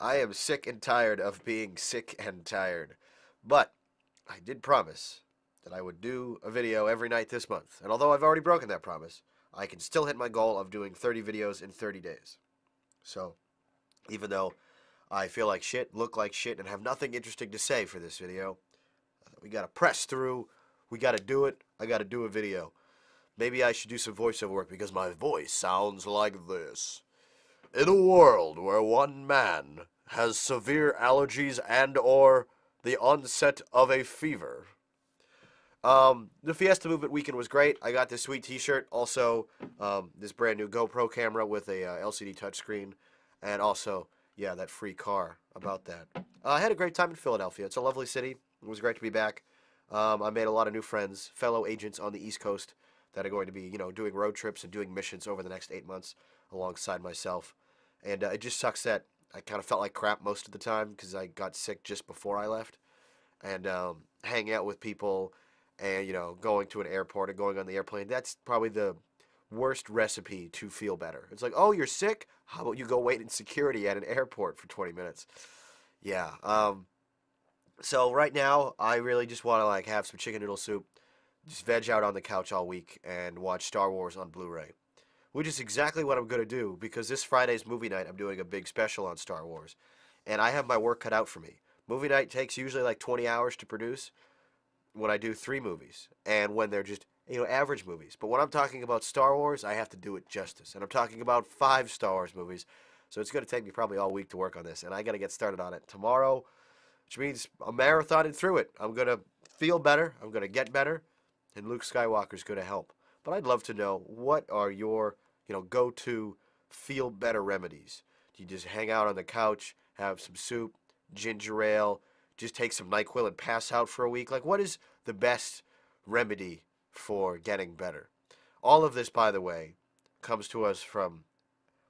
I am sick and tired of being sick and tired. But I did promise that I would do a video every night this month. And although I've already broken that promise, I can still hit my goal of doing 30 videos in 30 days. So, even though I feel like shit, look like shit, and have nothing interesting to say for this video, we gotta press through. We gotta do it. I gotta do a video. Maybe I should do some voiceover work because my voice sounds like this. In a world where one man has severe allergies and or the onset of a fever. Um, the Fiesta Movement weekend was great. I got this sweet T-shirt, also um, this brand new GoPro camera with a uh, LCD touchscreen, and also yeah, that free car. About that, uh, I had a great time in Philadelphia. It's a lovely city. It was great to be back. Um, I made a lot of new friends, fellow agents on the East Coast that are going to be you know doing road trips and doing missions over the next eight months alongside myself. And uh, it just sucks that I kind of felt like crap most of the time because I got sick just before I left. And um, hanging out with people and, you know, going to an airport and going on the airplane, that's probably the worst recipe to feel better. It's like, oh, you're sick? How about you go wait in security at an airport for 20 minutes? Yeah. Um, so right now, I really just want to like have some chicken noodle soup, just veg out on the couch all week, and watch Star Wars on Blu-ray which is exactly what I'm going to do because this Friday's movie night, I'm doing a big special on Star Wars. And I have my work cut out for me. Movie night takes usually like 20 hours to produce when I do three movies and when they're just, you know, average movies. But when I'm talking about Star Wars, I have to do it justice. And I'm talking about five Star Wars movies. So it's going to take me probably all week to work on this. And I got to get started on it tomorrow, which means I'm marathoning through it. I'm going to feel better. I'm going to get better. And Luke Skywalker's going to help. But I'd love to know what are your, you know, go-to feel better remedies? Do you just hang out on the couch, have some soup, ginger ale, just take some NyQuil and pass out for a week? Like what is the best remedy for getting better? All of this, by the way, comes to us from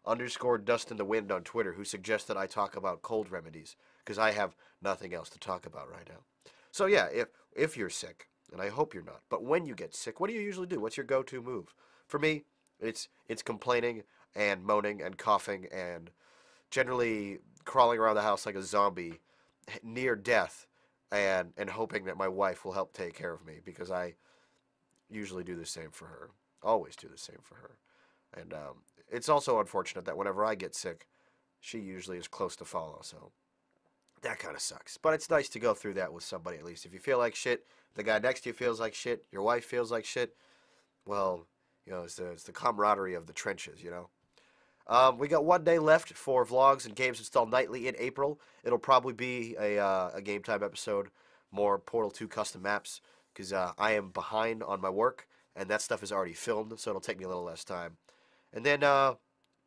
underscore dust in the wind on Twitter, who suggests that I talk about cold remedies because I have nothing else to talk about right now. So yeah, if if you're sick, and I hope you're not. But when you get sick, what do you usually do? What's your go-to move? For me, it's it's complaining and moaning and coughing and generally crawling around the house like a zombie, near death, and and hoping that my wife will help take care of me because I usually do the same for her. Always do the same for her. And um, it's also unfortunate that whenever I get sick, she usually is close to follow. So that kind of sucks. But it's nice to go through that with somebody at least. If you feel like shit, the guy next to you feels like shit, your wife feels like shit, well, you know, it's the, it's the camaraderie of the trenches, you know. Um, we got one day left for vlogs and games installed nightly in April. It'll probably be a, uh, a game time episode, more Portal 2 custom maps, because uh, I am behind on my work, and that stuff is already filmed, so it'll take me a little less time. And then uh,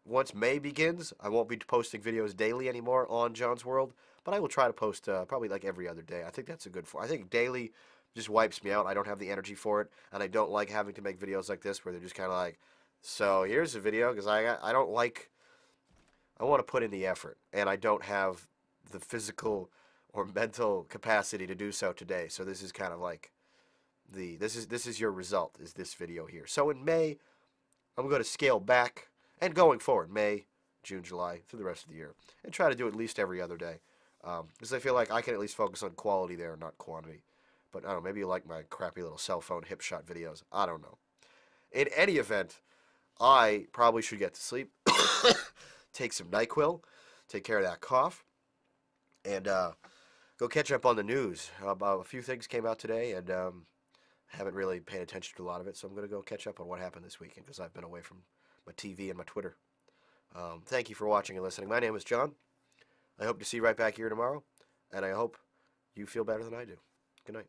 once May begins, I won't be posting videos daily anymore on Jon's World, but I will try to post uh, probably like every other day. I think that's a good for. I think daily just wipes me out. I don't have the energy for it, and I don't like having to make videos like this where they're just kind of like, so here's a video because I I don't like. I want to put in the effort, and I don't have the physical or mental capacity to do so today. So this is kind of like the this is this is your result is this video here. So in May, I'm going to scale back and going forward May, June, July through the rest of the year, and try to do at least every other day because um, I feel like I can at least focus on quality there, not quantity. But I don't know, maybe you like my crappy little cell phone hip shot videos. I don't know. In any event, I probably should get to sleep, take some NyQuil, take care of that cough, and uh, go catch up on the news. About a few things came out today, and um, haven't really paid attention to a lot of it, so I'm going to go catch up on what happened this weekend because I've been away from my TV and my Twitter. Um, thank you for watching and listening. My name is Jon. I hope to see you right back here tomorrow, and I hope you feel better than I do. Good night.